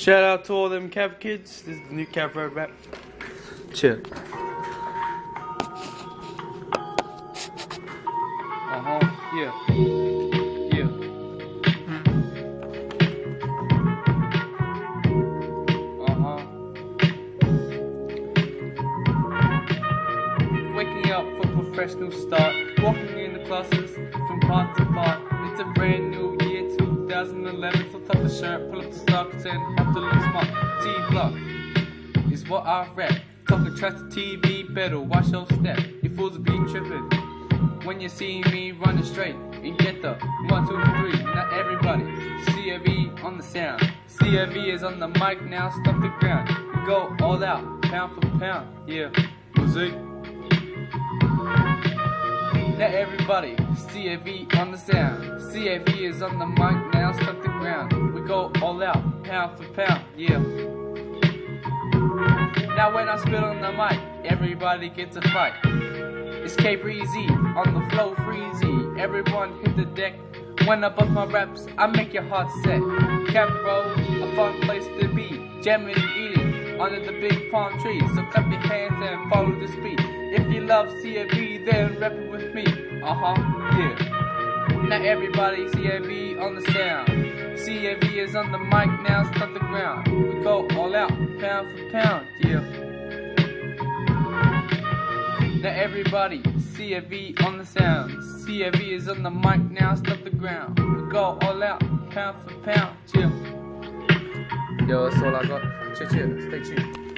Shout out to all them Cav kids. This is the new Cav Road rap. Chill. Uh huh. Yeah. Yeah. Uh huh. Waking up for professional start. Walking in the classes from part to part. It's a brand new year 2011. So tuck the shirt, pull up the socks, and have to look smart. T block is what I rap. Talking trash to TV, better watch your step. You fools be tripping. When you see me running straight and get the one, two, three, not everybody. CAV on the sound. CAV is on the mic now, stop the ground. Go all out, pound for pound, yeah. Music. Not everybody. CAV on the sound. CAV is on the mic now, stop the ground. We go all out, pound for pound, yeah. Now when I spit on the mic, everybody gets a fight. It's K Breezy on the flow freezy. Everyone hit the deck. When I bust my raps, I make your heart set. Road, a fun place to be. Jamming eating under the big palm tree. So clap your hands and follow the beat. If you love CAV, then rap it with me. Uh huh, yeah. Now everybody CAV on the sound. CAV is on the mic now, stop the ground. We go all out, pound for pound, yeah. Now everybody, CAV on the sound. CAV is on the mic now, stop the ground. We go all out, pound for pound, chill. Yo, that's all I got. Chill, chill, stay tuned.